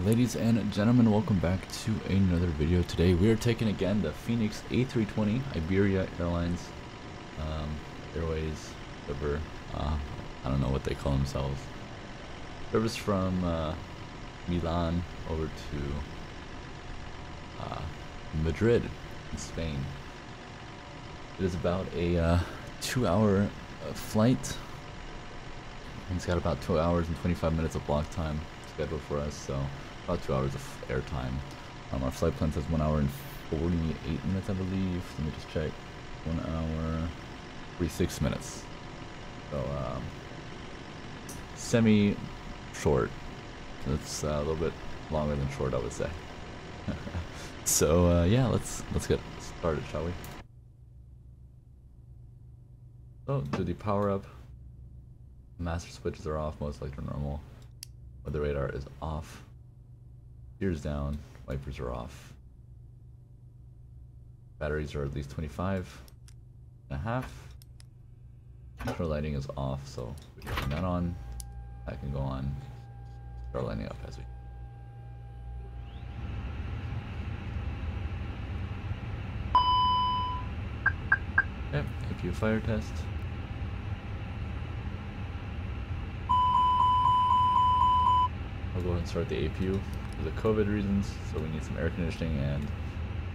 Ladies and gentlemen, welcome back to another video. Today we are taking again the Fenix A320 Iberia Airlines um, Airways, whatever, uh, I don't know what they call themselves. Service from uh, Milan over to uh, Madrid in Spain. It is about a uh, two hour uh, flight. It's got about two hours and 25 minutes of block time scheduled for us, so about two hours of airtime. Um, our flight plan says one hour and 48 minutes, I believe. Let me just check. One hour, 46 minutes. So, um, semi short. It's uh, a little bit longer than short, I would say. so, uh, yeah, let's let's get started, shall we? So, do the power up. Master switches are off, most likely normal. Weather radar is off. Gears down, wipers are off. Batteries are at least 25 and a half. Control lighting is off, so we can turn that on. That can go on. Start lighting up as we. Yep, APU fire test. I'll go ahead and start the APU for the COVID reasons, so we need some air conditioning, and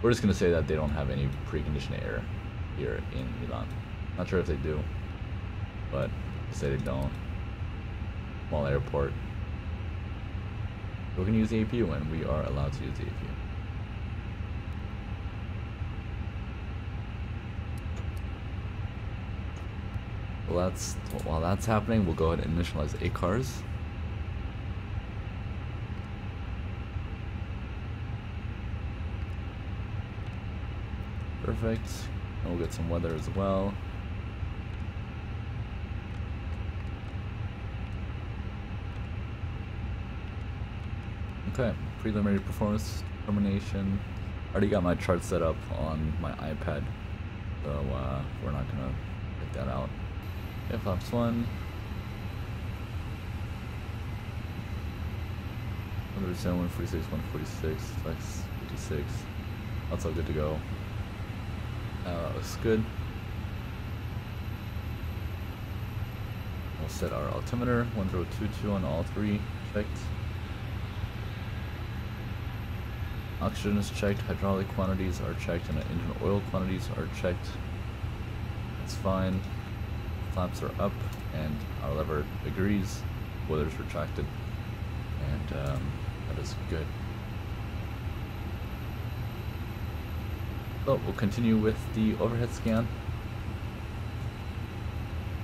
we're just going to say that they don't have any preconditioned air here in Milan. Not sure if they do, but say they don't. Small airport. We're going to use the APU, and we are allowed to use the APU. Well, that's while that's happening, we'll go ahead and initialize ACARS. Perfect. And we'll get some weather as well. Okay, preliminary performance determination. Already got my chart set up on my iPad, so uh, we're not gonna take that out. Okay, flaps one. 107, 146, 146, flex 56. That's all good to go. Uh, looks good. We'll set our altimeter 1022 on all three. Checked. Oxygen is checked. Hydraulic quantities are checked, and engine oil quantities are checked. That's fine. Flaps are up, and our lever agrees. Weather's retracted, and um, that is good. So we'll continue with the overhead scan.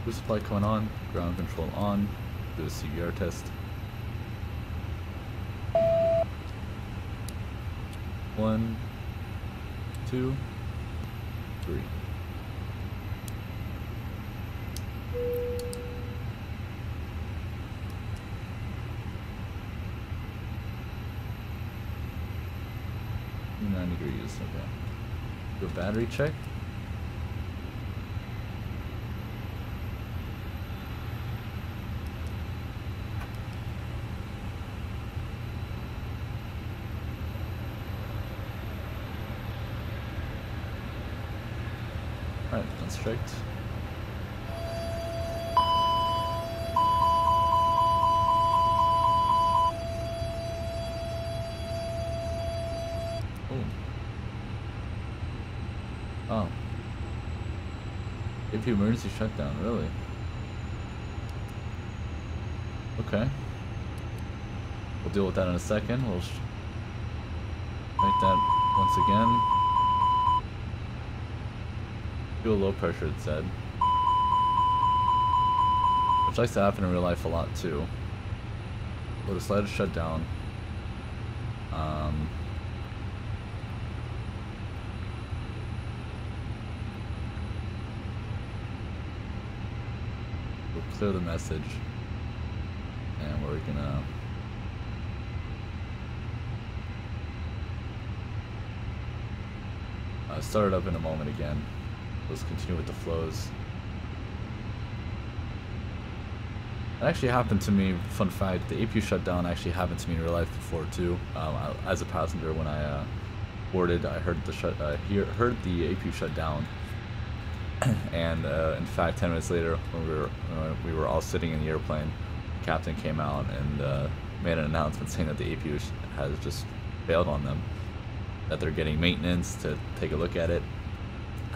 Boost supply coming on, ground control on, do a CVR test. One, two, three. Nine degrees, okay. Do a battery check. Alright, that's checked. Oh. Oh. Emergency shutdown, really? Okay. We'll deal with that in a second. We'll make that once again. Fuel low pressure, it said. Which likes to happen in real life a lot too. We'll just let it shut down. Um, clear the message. And we're gonna uh, start it up in a moment again. Let's continue with the flows. It actually happened to me. Fun fact: the APU shutdown actually happened to me in real life before too. Um, as a passenger, when I uh, boarded, I heard the shut, uh, hear, heard the APU shut down, and uh, in fact, 10 minutes later, when we were uh, we were all sitting in the airplane, the captain came out and uh, made an announcement saying that the APU has just failed on them, that they're getting maintenance to take a look at it,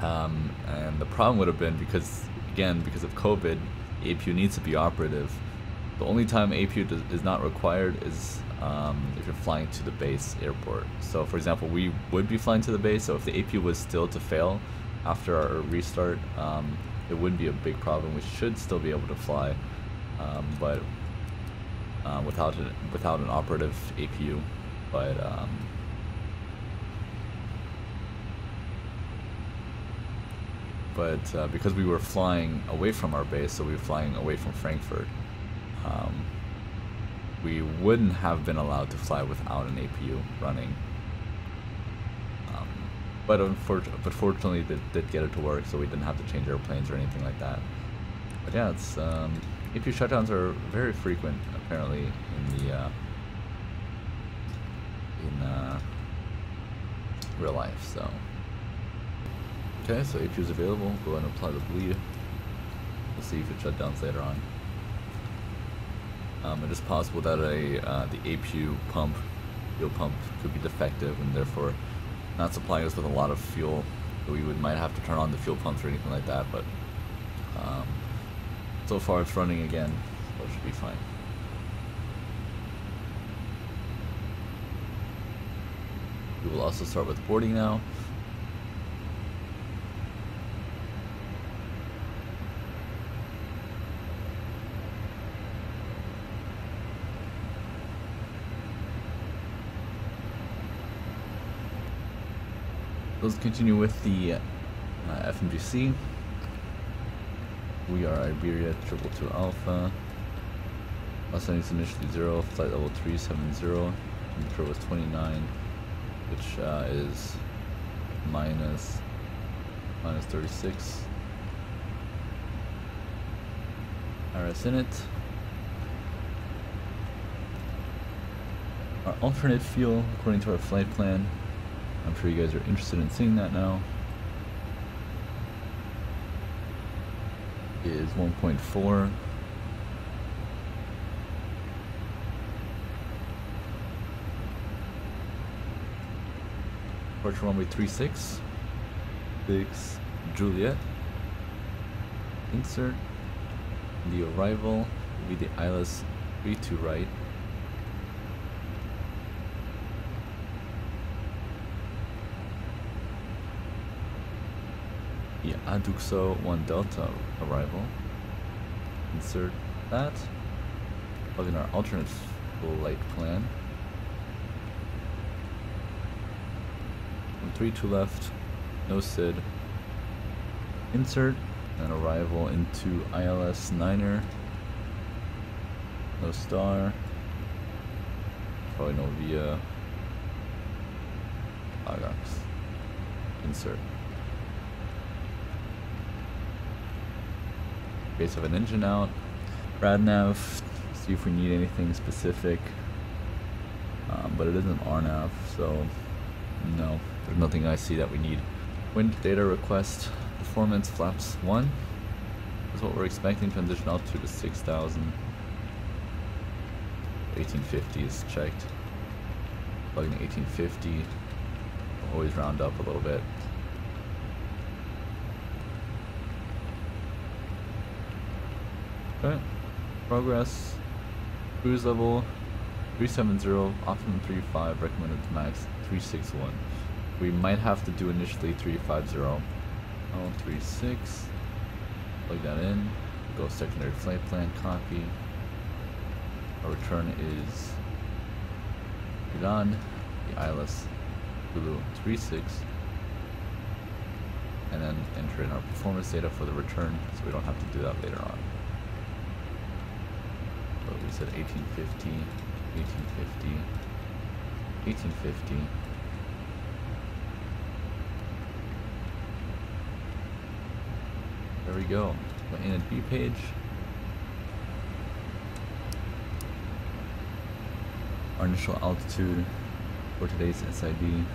um, and the problem would have been because again because of COVID, APU needs to be operative. The only time APU is not required is um, if you're flying to the base airport. So for example, we would be flying to the base, so if the APU was still to fail after our restart, um, it wouldn't be a big problem. We should still be able to fly, um, but uh, without, a, without an operative APU. But um, but uh, because we were flying away from our base, so we were flying away from Frankfurt, um, we wouldn't have been allowed to fly without an APU running. But unfortunately, but fortunately, they did get it to work, so we didn't have to change airplanes or anything like that. But yeah, it's um, APU shutdowns are very frequent apparently in the uh, in uh, real life. So. Okay, so APU is available. Go ahead and apply the bleed. We'll see if it shut down later on. Um, it is possible that a uh, the APU pump, fuel pump, could be defective and therefore not supplying us with a lot of fuel. We would might have to turn on the fuel pumps or anything like that. But um, so far it's running again, so it should be fine. We will also start with boarding now. Let's continue with the uh, FMGC. We are Iberia Triple Two Alpha. Last is initially zero, flight level 370. Temperature was 29, which uh, is minus minus 36. RS in it. Our alternate fuel, according to our flight plan, I'm sure you guys are interested in seeing that now. Is 1.4. Departure runway 36. 6 Juliet. Insert. The arrival will be the ILS 32 right. The Aduxo 1 Delta arrival. Insert that. Plug in our alternate flight plan. From 3 to left, no SID. Insert and arrival into ILS 9er. No star. Probably no via. Agax. Insert. Base of an engine out. RadNav, see if we need anything specific. Um, but it isn't RNAV, so no, there's nothing I see that we need. Wind data request, performance flaps 1 is what we're expecting. Transition altitude is 6,000. 1850 is checked. Plugging 1850. Always round up a little bit. Okay. Progress. Cruise level 370, optimum 35, recommended max 361. We might have to do initially 350. Oh, 36. Plug that in. Go secondary flight plan, copy. Our return is Iran, the ILS Zulu 36. And then enter in our performance data for the return so we don't have to do that later on we said 1850, 1850, 1850. There we go. Went in a B page. Our initial altitude for today's SID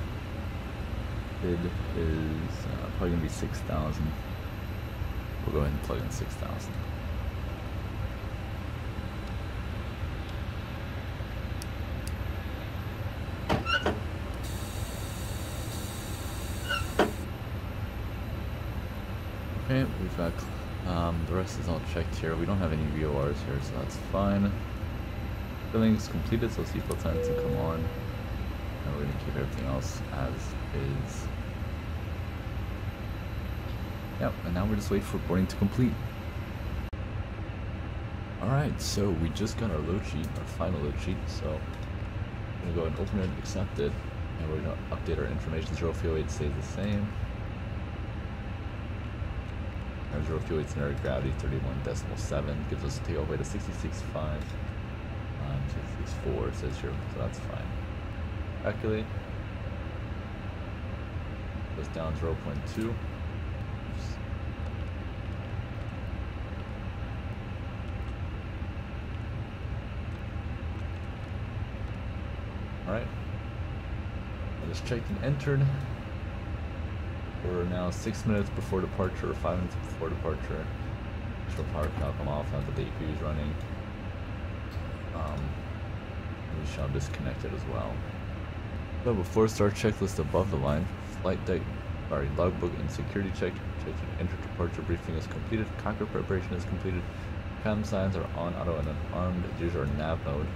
bid is uh, probably going to be 6,000. We'll go ahead and plug in 6,000. Here. We don't have any VORs here, so that's fine. Filling's completed, so seatbelt signs to come on. And we're gonna keep everything else as is. Yep, and now we're just waiting for boarding to complete. Alright, so we just got our load sheet, our final load sheet, so I'm gonna go and open it, accept it, and we're gonna update our information. Zero fuel weight oh stays the same. Our zero fuel weight scenario gravity 31.7 gives us a takeoff weight of 66.5. Um, 66.4 says here, so that's fine. Calculate. Goes down 0.2. Oops. Alright. I just checked and entered. Now six minutes before departure, or five minutes before departure. Short power cannot come off now that the APU is running. Um, we shall disconnect it as well. So before start checklist above the line, flight deck, sorry, logbook and security check, check enter departure briefing is completed, cockpit preparation is completed, cam signs are on auto and unarmed, use our nav mode.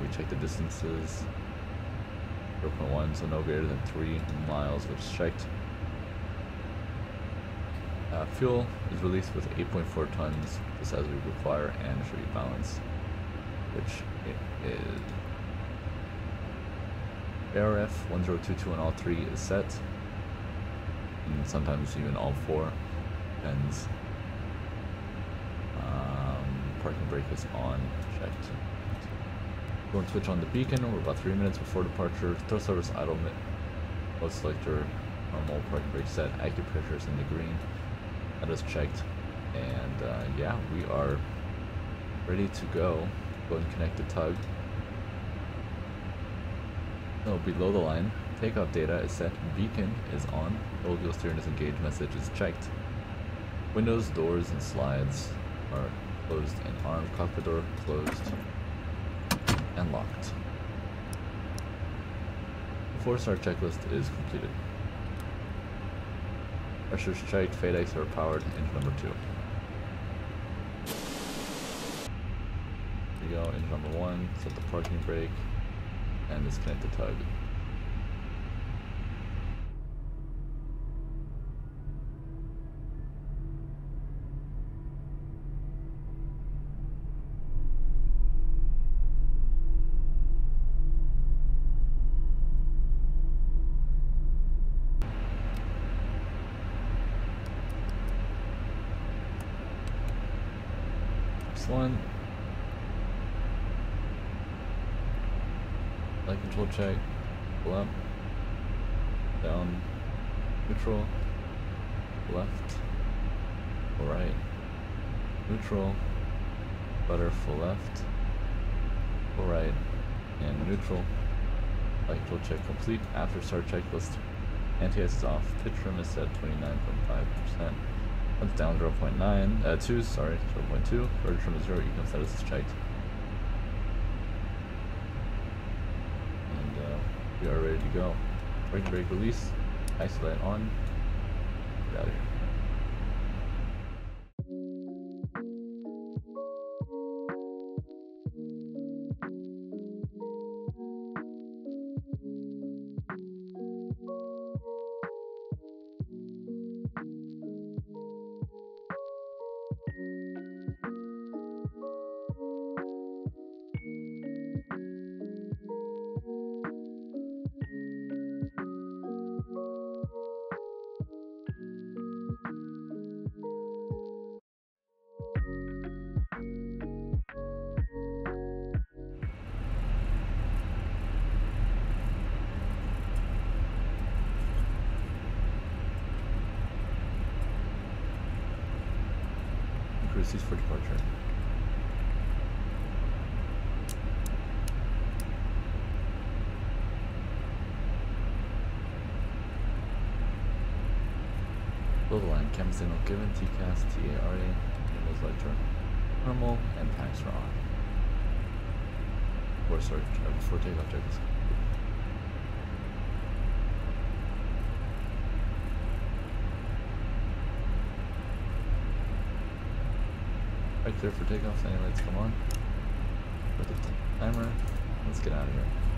We check the distances, 0.1, so no greater than 3 miles, which checked. Uh, fuel is released with 8.4 tons, just as we require, and should be balanced, which it is. ARF 1022 on all three is set, and sometimes even all four, depends. Um, parking brake is on, checked. Going to switch on the beacon, we're about 3 minutes before departure, throw service idle, mode selector, normal parking brake set, accu pressure is in the green. That is checked. And uh, yeah, we are ready to go. Go and connect the tug. So below the line, takeoff data is set, beacon is on, old wheel steering is engaged, message is checked. Windows, doors, and slides are closed and armed, cockpit door closed and locked. The four star checklist is completed. Pressures checked, FADECs are powered, engine number two. There you go, engine number one, set the parking brake, and disconnect the tug. One. Light control check. Pull up. Down. Neutral. Left. Right. Neutral. Butter full left. Full right. And neutral. Light control check complete. After start checklist. Anti-ice is off. Pitch rim is set 29.5%. That's down 0.9, uh, 2, sorry, 0.2. Verge from 0, econ status is checked. And uh, we are ready to go. Brake brake release, isolate on, get out of here. taxis for departure. Build a line, Kempston, TCAS, TARA, Nimble's Ledger, Normal, and Tanks are on. Or sorry, uh, before takeoff, check this right there for takeoff. Anyway, lights? come on. The timer. Let's get out of here.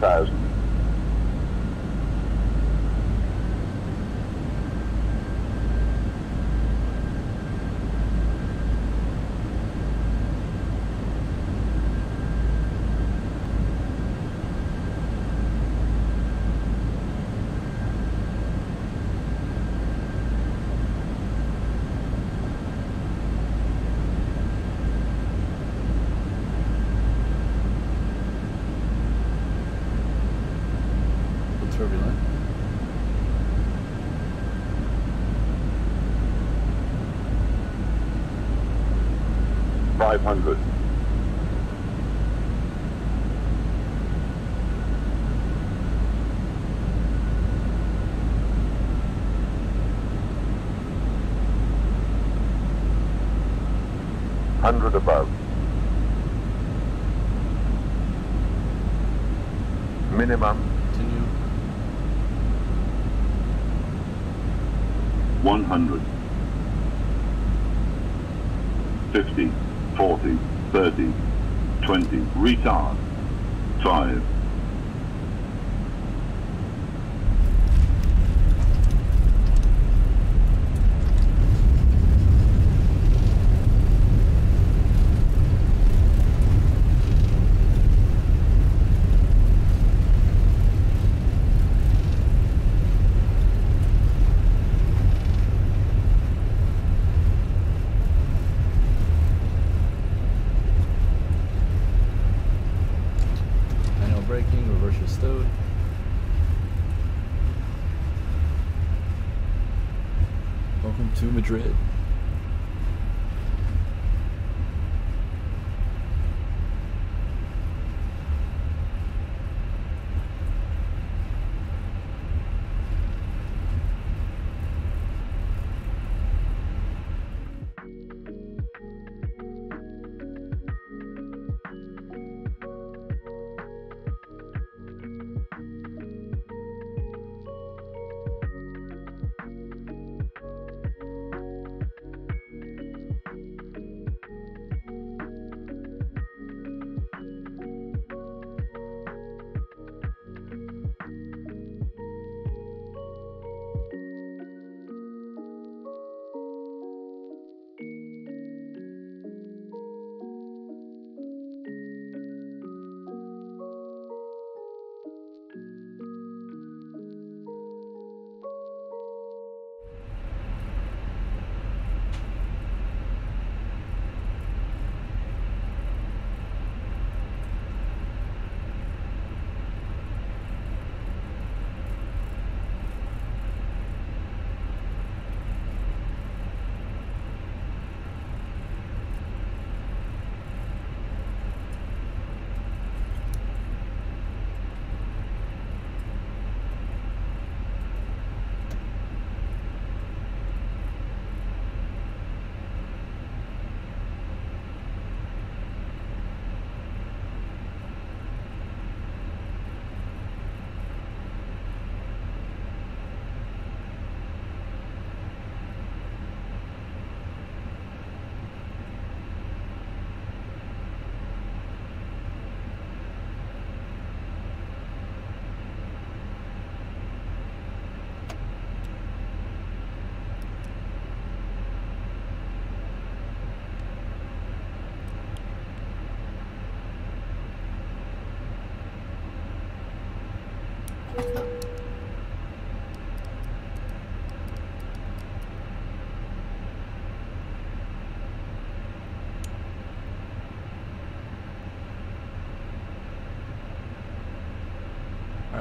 thousand. 500. Hundred above. Minimum. Continue. One hundred. Fifty. 40, 30, 20, retard, 5, Madrid.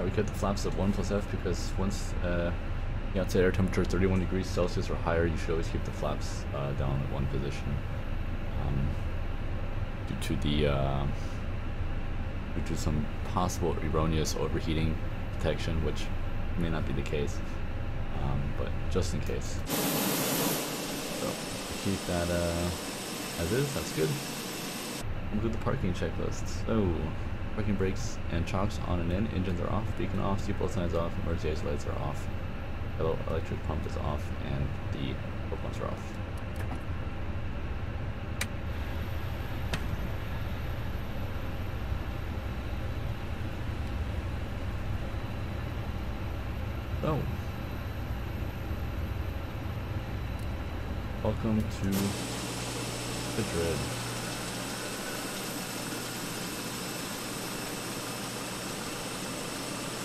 We kept the flaps at 1 plus F because once uh, the outside air temperature is 31 degrees Celsius or higher, you should always keep the flaps uh, down at one position. Um, due to the uh, due to some possible erroneous overheating detection, which may not be the case, um, but just in case. So keep that uh, as is. That's good. We'll do the parking checklist. So parking brakes and chocks on and in. Engines are off. Beacon off. Seatbelt signs off. Emergency lights are off. Yellow electric pump is off, and the hook are off. So, welcome to Madrid.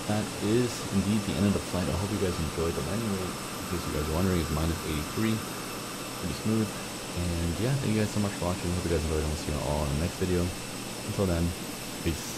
That is indeed the end of the flight. I hope you guys enjoyed the landing rate. In case you guys are wondering, it's minus 83. Pretty smooth. And yeah, thank you guys so much for watching. Hope you guys enjoyed and we'll see you all in the next video. Until then, peace.